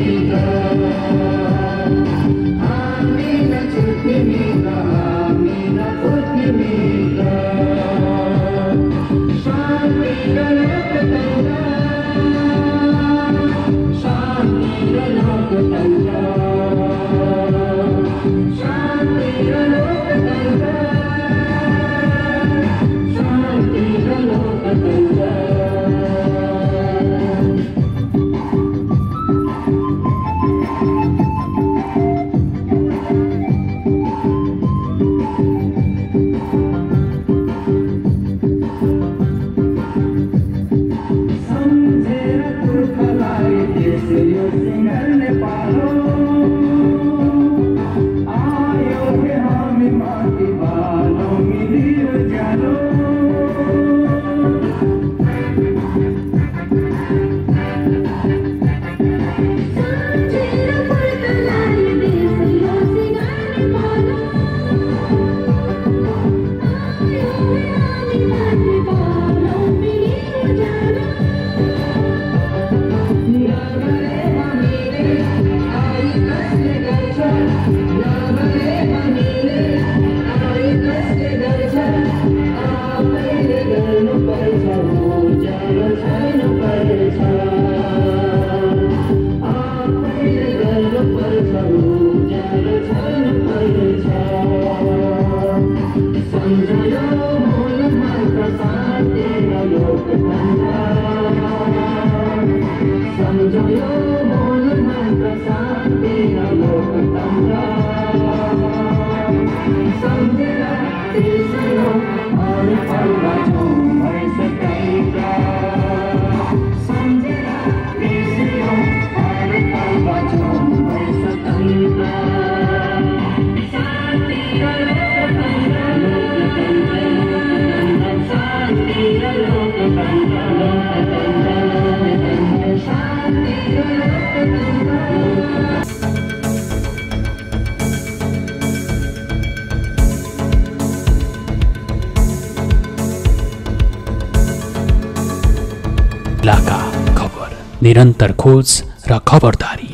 love. Thank you. Laka खबर। निरन्तर खोज र खबरदारी।